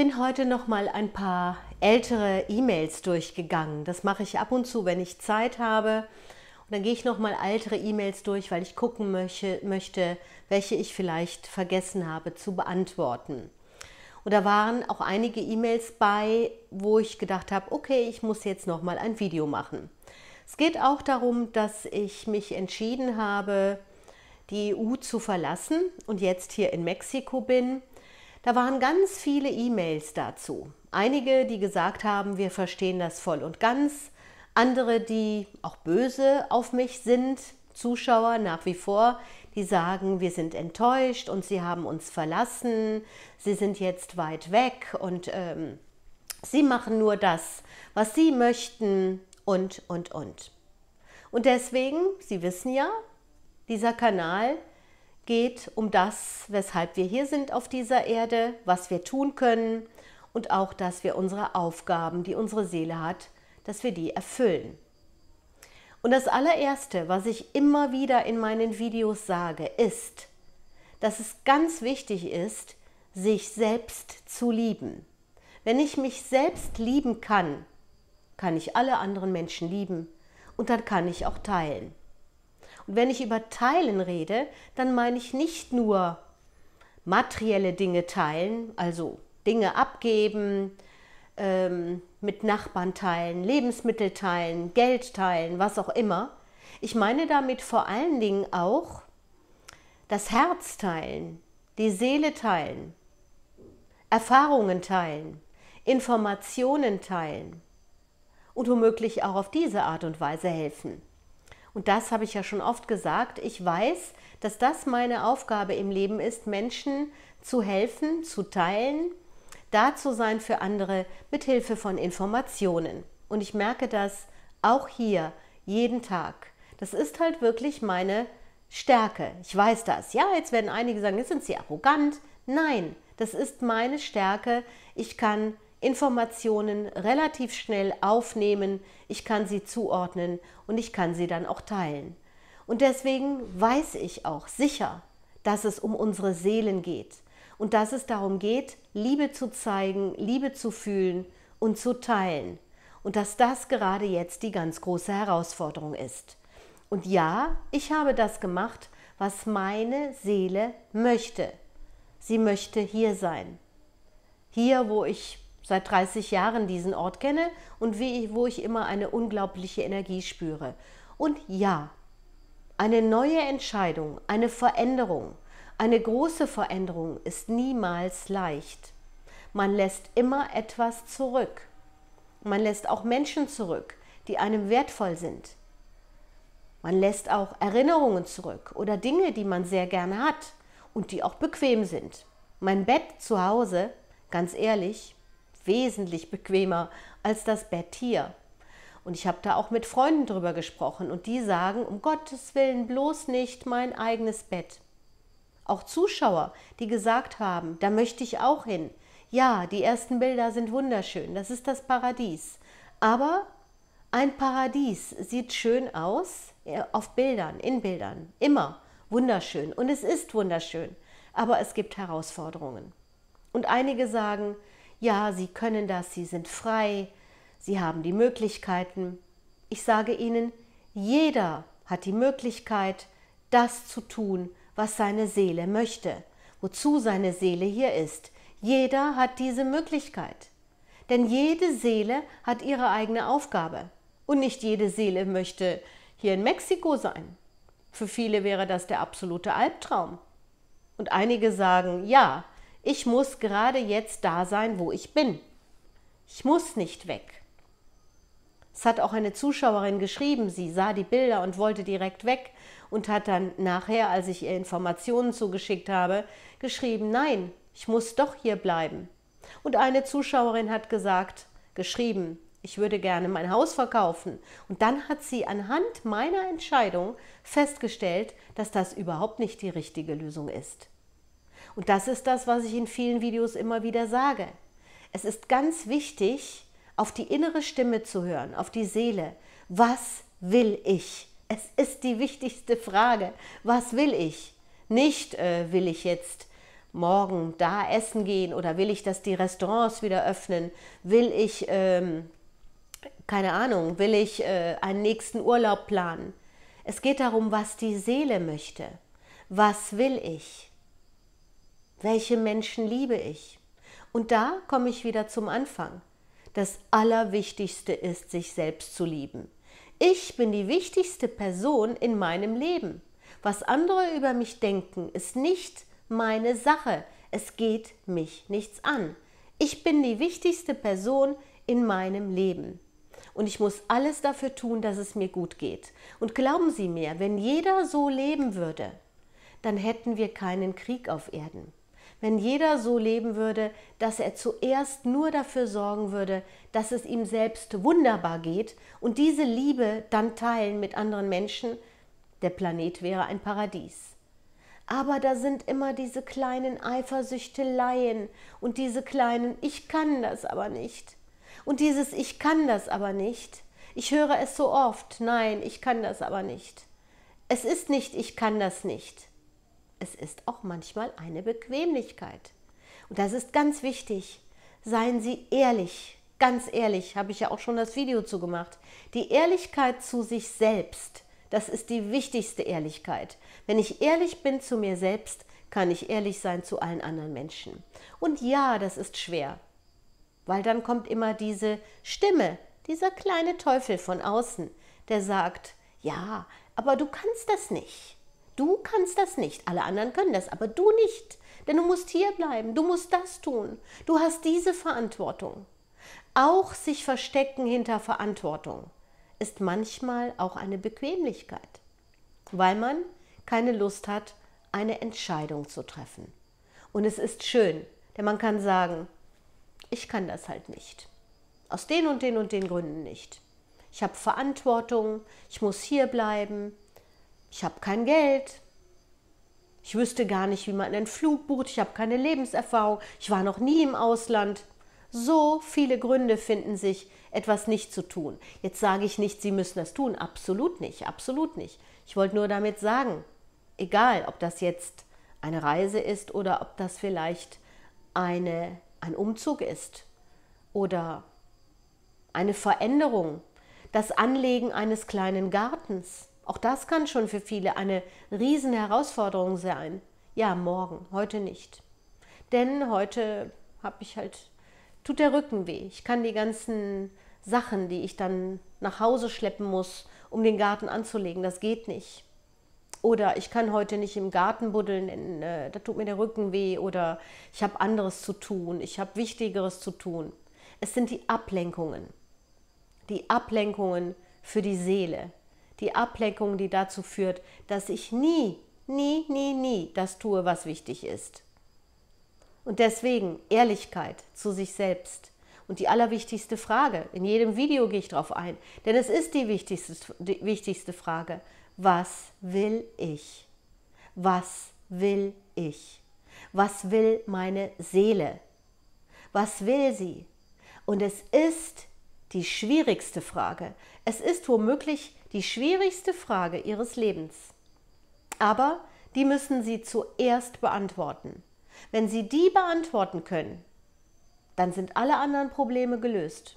bin heute noch mal ein paar ältere E-Mails durchgegangen. Das mache ich ab und zu, wenn ich Zeit habe. Und dann gehe ich noch mal ältere E-Mails durch, weil ich gucken möchte, möchte, welche ich vielleicht vergessen habe zu beantworten. Und da waren auch einige E-Mails bei, wo ich gedacht habe, okay, ich muss jetzt noch mal ein Video machen. Es geht auch darum, dass ich mich entschieden habe, die EU zu verlassen und jetzt hier in Mexiko bin da waren ganz viele E-Mails dazu. Einige, die gesagt haben, wir verstehen das voll und ganz. Andere, die auch böse auf mich sind, Zuschauer nach wie vor, die sagen, wir sind enttäuscht und sie haben uns verlassen, sie sind jetzt weit weg und ähm, sie machen nur das, was sie möchten und, und, und. Und deswegen, Sie wissen ja, dieser Kanal geht um das, weshalb wir hier sind auf dieser Erde, was wir tun können und auch, dass wir unsere Aufgaben, die unsere Seele hat, dass wir die erfüllen. Und das allererste, was ich immer wieder in meinen Videos sage, ist, dass es ganz wichtig ist, sich selbst zu lieben. Wenn ich mich selbst lieben kann, kann ich alle anderen Menschen lieben und dann kann ich auch teilen. Und wenn ich über Teilen rede, dann meine ich nicht nur materielle Dinge teilen, also Dinge abgeben, ähm, mit Nachbarn teilen, Lebensmittel teilen, Geld teilen, was auch immer. Ich meine damit vor allen Dingen auch das Herz teilen, die Seele teilen, Erfahrungen teilen, Informationen teilen und womöglich auch auf diese Art und Weise helfen. Und das habe ich ja schon oft gesagt. Ich weiß, dass das meine Aufgabe im Leben ist, Menschen zu helfen, zu teilen, da zu sein für andere mit Hilfe von Informationen. Und ich merke das auch hier jeden Tag. Das ist halt wirklich meine Stärke. Ich weiß das. Ja, jetzt werden einige sagen, jetzt sind sie arrogant. Nein, das ist meine Stärke. Ich kann Informationen relativ schnell aufnehmen, ich kann sie zuordnen und ich kann sie dann auch teilen. Und deswegen weiß ich auch sicher, dass es um unsere Seelen geht und dass es darum geht, Liebe zu zeigen, Liebe zu fühlen und zu teilen. Und dass das gerade jetzt die ganz große Herausforderung ist. Und ja, ich habe das gemacht, was meine Seele möchte. Sie möchte hier sein. Hier, wo ich seit 30 Jahren diesen Ort kenne und wie, wo ich immer eine unglaubliche Energie spüre. Und ja, eine neue Entscheidung, eine Veränderung, eine große Veränderung ist niemals leicht. Man lässt immer etwas zurück. Man lässt auch Menschen zurück, die einem wertvoll sind. Man lässt auch Erinnerungen zurück oder Dinge, die man sehr gerne hat und die auch bequem sind. Mein Bett zu Hause, ganz ehrlich, wesentlich bequemer als das Bett hier. Und ich habe da auch mit Freunden drüber gesprochen und die sagen, um Gottes Willen bloß nicht mein eigenes Bett. Auch Zuschauer, die gesagt haben, da möchte ich auch hin. Ja, die ersten Bilder sind wunderschön, das ist das Paradies. Aber ein Paradies sieht schön aus auf Bildern, in Bildern, immer wunderschön. Und es ist wunderschön, aber es gibt Herausforderungen. Und einige sagen, ja, Sie können das, Sie sind frei, Sie haben die Möglichkeiten. Ich sage Ihnen, jeder hat die Möglichkeit, das zu tun, was seine Seele möchte, wozu seine Seele hier ist. Jeder hat diese Möglichkeit. Denn jede Seele hat ihre eigene Aufgabe. Und nicht jede Seele möchte hier in Mexiko sein. Für viele wäre das der absolute Albtraum. Und einige sagen, ja, ich muss gerade jetzt da sein, wo ich bin. Ich muss nicht weg. Es hat auch eine Zuschauerin geschrieben, sie sah die Bilder und wollte direkt weg und hat dann nachher, als ich ihr Informationen zugeschickt habe, geschrieben, nein, ich muss doch hier bleiben. Und eine Zuschauerin hat gesagt, geschrieben, ich würde gerne mein Haus verkaufen. Und dann hat sie anhand meiner Entscheidung festgestellt, dass das überhaupt nicht die richtige Lösung ist. Und das ist das, was ich in vielen Videos immer wieder sage. Es ist ganz wichtig, auf die innere Stimme zu hören, auf die Seele. Was will ich? Es ist die wichtigste Frage. Was will ich? Nicht äh, will ich jetzt morgen da essen gehen oder will ich, dass die Restaurants wieder öffnen? Will ich, ähm, keine Ahnung, will ich äh, einen nächsten Urlaub planen? Es geht darum, was die Seele möchte. Was will ich? Welche Menschen liebe ich? Und da komme ich wieder zum Anfang. Das Allerwichtigste ist, sich selbst zu lieben. Ich bin die wichtigste Person in meinem Leben. Was andere über mich denken, ist nicht meine Sache. Es geht mich nichts an. Ich bin die wichtigste Person in meinem Leben. Und ich muss alles dafür tun, dass es mir gut geht. Und glauben Sie mir, wenn jeder so leben würde, dann hätten wir keinen Krieg auf Erden. Wenn jeder so leben würde, dass er zuerst nur dafür sorgen würde, dass es ihm selbst wunderbar geht und diese Liebe dann teilen mit anderen Menschen, der Planet wäre ein Paradies. Aber da sind immer diese kleinen Eifersüchteleien und diese kleinen Ich kann das aber nicht. Und dieses Ich kann das aber nicht. Ich höre es so oft. Nein, ich kann das aber nicht. Es ist nicht Ich kann das nicht. Es ist auch manchmal eine Bequemlichkeit. Und das ist ganz wichtig. Seien Sie ehrlich. Ganz ehrlich, habe ich ja auch schon das Video zu gemacht. Die Ehrlichkeit zu sich selbst das ist die wichtigste Ehrlichkeit. Wenn ich ehrlich bin zu mir selbst, kann ich ehrlich sein zu allen anderen Menschen. Und ja, das ist schwer, weil dann kommt immer diese Stimme, dieser kleine Teufel von außen, der sagt, ja, aber du kannst das nicht. Du kannst das nicht. Alle anderen können das, aber du nicht. Denn du musst hier bleiben, du musst das tun. Du hast diese Verantwortung. Auch sich verstecken hinter Verantwortung ist manchmal auch eine Bequemlichkeit, weil man keine Lust hat, eine Entscheidung zu treffen. Und es ist schön, denn man kann sagen, ich kann das halt nicht. Aus den und den und den Gründen nicht. Ich habe Verantwortung, ich muss hier bleiben, ich habe kein Geld, ich wüsste gar nicht, wie man einen Flug bucht, ich habe keine Lebenserfahrung, ich war noch nie im Ausland. So viele Gründe finden sich, etwas nicht zu tun. Jetzt sage ich nicht, Sie müssen das tun. Absolut nicht, absolut nicht. Ich wollte nur damit sagen, egal ob das jetzt eine Reise ist oder ob das vielleicht eine, ein Umzug ist oder eine Veränderung, das Anlegen eines kleinen Gartens. Auch das kann schon für viele eine riesen Herausforderung sein. Ja, morgen, heute nicht. Denn heute habe ich halt tut der Rücken weh. Ich kann die ganzen Sachen, die ich dann nach Hause schleppen muss, um den Garten anzulegen, das geht nicht. Oder ich kann heute nicht im Garten buddeln, in, äh, da tut mir der Rücken weh. Oder ich habe anderes zu tun, ich habe Wichtigeres zu tun. Es sind die Ablenkungen. Die Ablenkungen für die Seele. Die Ablenkung, die dazu führt, dass ich nie, nie, nie, nie das tue, was wichtig ist. Und deswegen Ehrlichkeit zu sich selbst. Und die allerwichtigste Frage, in jedem Video gehe ich darauf ein, denn es ist die wichtigste, die wichtigste Frage, was will ich? Was will ich? Was will meine Seele? Was will sie? Und es ist die schwierigste Frage. Es ist womöglich die schwierigste Frage ihres Lebens. Aber die müssen sie zuerst beantworten. Wenn Sie die beantworten können, dann sind alle anderen Probleme gelöst.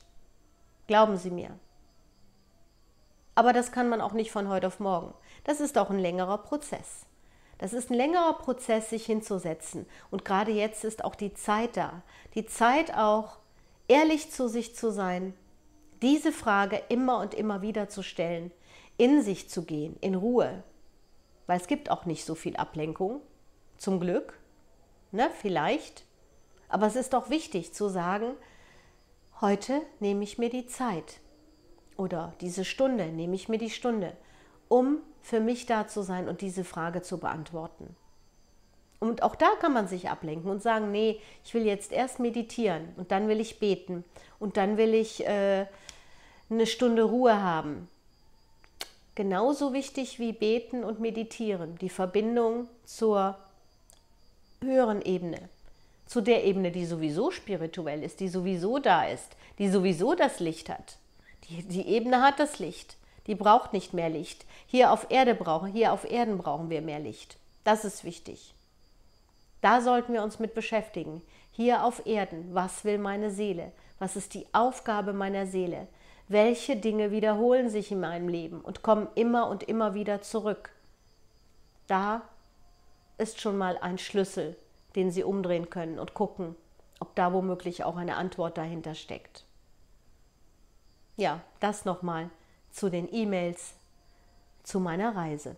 Glauben Sie mir. Aber das kann man auch nicht von heute auf morgen. Das ist auch ein längerer Prozess. Das ist ein längerer Prozess, sich hinzusetzen. Und gerade jetzt ist auch die Zeit da. Die Zeit auch, ehrlich zu sich zu sein, diese Frage immer und immer wieder zu stellen, in sich zu gehen, in Ruhe. Weil es gibt auch nicht so viel Ablenkung, zum Glück ne, vielleicht. Aber es ist doch wichtig zu sagen, heute nehme ich mir die Zeit oder diese Stunde nehme ich mir die Stunde, um für mich da zu sein und diese Frage zu beantworten. Und auch da kann man sich ablenken und sagen, nee, ich will jetzt erst meditieren und dann will ich beten und dann will ich äh, eine Stunde Ruhe haben. Genauso wichtig wie beten und meditieren, die Verbindung zur höheren Ebene, zu der Ebene, die sowieso spirituell ist, die sowieso da ist, die sowieso das Licht hat. Die, die Ebene hat das Licht, die braucht nicht mehr Licht. Hier auf Erde brauchen, hier auf Erden brauchen wir mehr Licht. Das ist wichtig. Da sollten wir uns mit beschäftigen. Hier auf Erden, was will meine Seele? Was ist die Aufgabe meiner Seele? Welche Dinge wiederholen sich in meinem Leben und kommen immer und immer wieder zurück? Da ist schon mal ein Schlüssel, den Sie umdrehen können und gucken, ob da womöglich auch eine Antwort dahinter steckt. Ja, das nochmal zu den E-Mails zu meiner Reise.